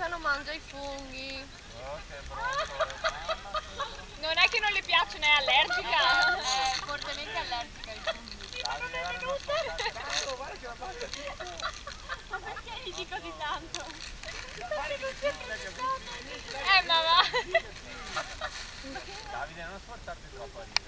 Vulcano mangia i funghi. Non è che non le piacciono, è allergica. È eh, fortemente allergica ai funghi. Ma non è venuta. Ma perché ridi così tanto? Eh, mamma. Davide, non sforzarti troppo a ridere.